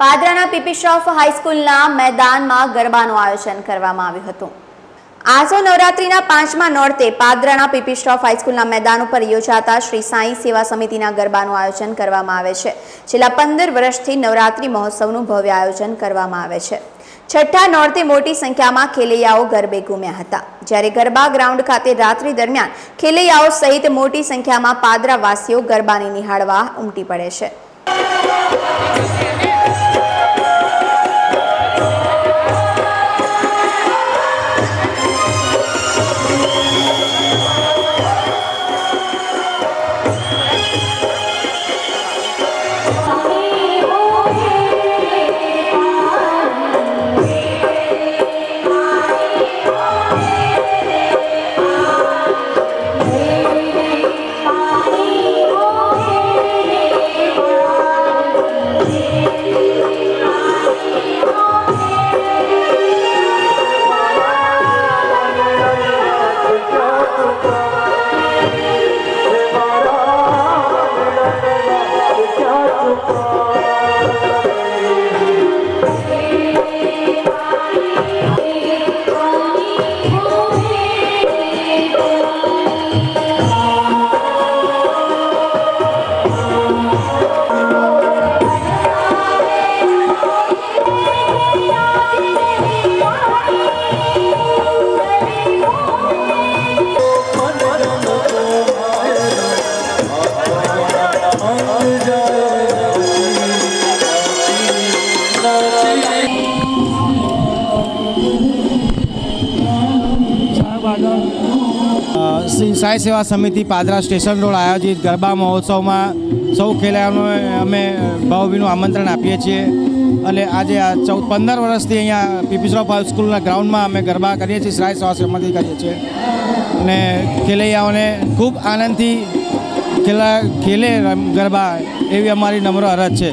પાદરાના પીપીશોફ હાઈસ્કૂલના મેદાનમાં ગરબાનું આયોજન કરવામાં આવ્યું હતું. આસો નવરાત્રીના પાંચમા નોરતે પાદરાના પીપીસ્ટોફ હાઈસ્કૂલના મેદાન ઉપર યોજાતા શ્રી સાંઈ સેવા સમિતિના ગરબાનું આયોજન કરવામાં આવે છે. છેલ્લા પંદર વર્ષથી નવરાત્રી મહોત્સવનું ભવ્ય આયોજન કરવામાં આવે છે. છઠ્ઠા નોરતે મોટી સંખ્યામાં ખેલૈયાઓ ગરબે ઘૂમ્યા હતા. જ્યારે ગરબા ગ્રાઉન્ડ ખાતે રાત્રિ દરમિયાન ખેલૈયાઓ સહિત મોટી સંખ્યામાં પાદરાવાસીઓ ગરબાને નિહાળવા ઉમટી પડે છે. É. Oh. શ્રી સેવા સમિતિ પાદરા સ્ટેશન રોડ આયોજિત ગરબા મહોત્સવમાં સૌ ખેલાડીઓને અમે ભાવભીનું આમંત્રણ આપીએ છીએ. અને આજે આ ચૌદ પંદર વર્ષથી અહીંયા પીપીસરોફ સ્કૂલના ગ્રાઉન્ડમાં અમે ગરબા કરીએ છીએ સાય સેવા સમિતિ કરીએ છીએ. અને ખેલૈયાઓને ખૂબ આનંદથી ખેલા ખેલે ગરબા એવી અમારી નમ્ર અરજ છે.